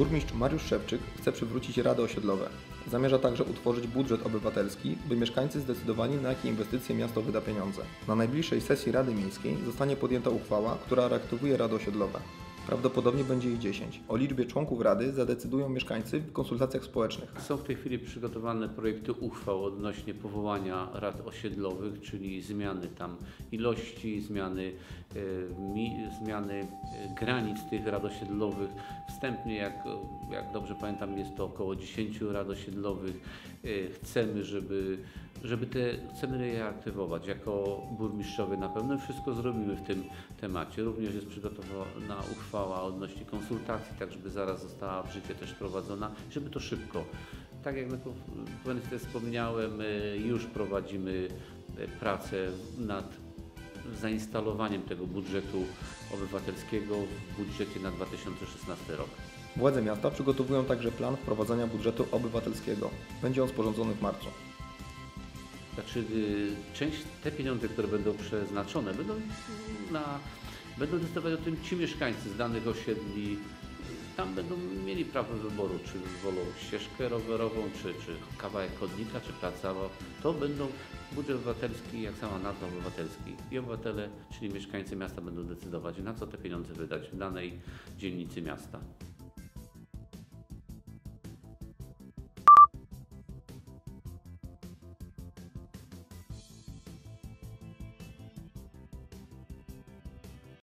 Burmistrz Mariusz Szewczyk chce przywrócić rady osiedlowe. Zamierza także utworzyć budżet obywatelski, by mieszkańcy zdecydowali na jakie inwestycje miasto wyda pieniądze. Na najbliższej sesji Rady Miejskiej zostanie podjęta uchwała, która reaktywuje rady osiedlowe. Prawdopodobnie będzie ich 10. O liczbie członków rady zadecydują mieszkańcy w konsultacjach społecznych. Są w tej chwili przygotowane projekty uchwał odnośnie powołania rad osiedlowych, czyli zmiany tam ilości, zmiany, e, mi, zmiany e, granic tych rad osiedlowych. Wstępnie, jak, jak dobrze pamiętam, jest to około 10 rad osiedlowych. E, Chcemy, żeby, żeby te, chcemy reaktywować. Jako burmistrzowie na pewno wszystko zrobimy w tym temacie. Również jest przygotowana uchwała odnośnie konsultacji, tak żeby zaraz została w życie też wprowadzona, żeby to szybko. Tak jak na wspomniałem, y, już prowadzimy y, pracę nad zainstalowaniem tego budżetu obywatelskiego w budżecie na 2016 rok. Władze miasta przygotowują także plan wprowadzania budżetu obywatelskiego. Będzie on sporządzony w marcu. Znaczy, y, część, te pieniądze, które będą przeznaczone, będą, na, będą decydować o tym ci mieszkańcy z danych osiedli. Tam będą mieli prawo wyboru, czy wolą ścieżkę rowerową, czy, czy kawałek chodnika, czy plac zabaw. To będą budżet obywatelski, jak sama nazwa obywatelski. I obywatele, czyli mieszkańcy miasta będą decydować, na co te pieniądze wydać w danej dzielnicy miasta.